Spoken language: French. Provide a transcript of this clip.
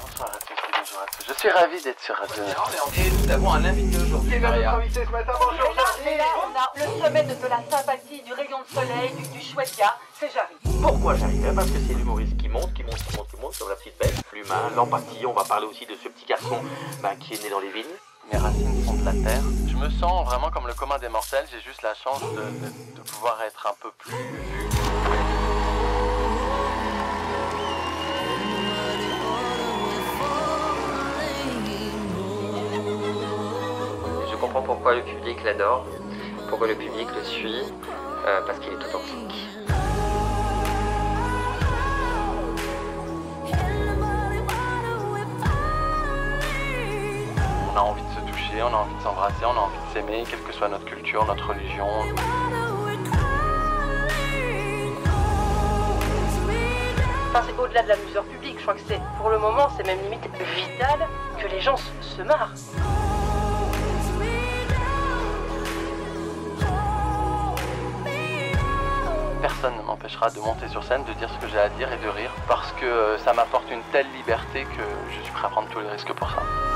bonsoir à tous et bonjour à tous. Je suis ravi d'être sur Radio Et nous avons un invité aujourd'hui. Maria. invité ce matin, bonjour Et là, on a le sommet de, la sympathie, du rayon de soleil, du, du chouette gars, c'est Jarry. Pourquoi j'arrive Parce que c'est l'humoriste qui monte, qui monte, qui monte, qui monte, comme la petite bête. L'humain, l'empathie, on va parler aussi de ce petit garçon bah, qui est né dans les vignes. Mes racines sont de la terre. Je me sens vraiment comme le commun des mortels. J'ai juste la chance de, de- de pouvoir être un peu plus comprends pourquoi le public l'adore, pourquoi le public le suit, euh, parce qu'il est authentique. On a envie de se toucher, on a envie de s'embrasser, on a envie de s'aimer, quelle que soit notre culture, notre religion. Enfin, c'est au-delà de la mesure publique. Je crois que c'est, pour le moment, c'est même limite vital que les gens se, se marrent. Personne ne m'empêchera de monter sur scène, de dire ce que j'ai à dire et de rire, parce que euh, ça m'apporte une telle liberté que je suis prêt à prendre tous les risques pour ça.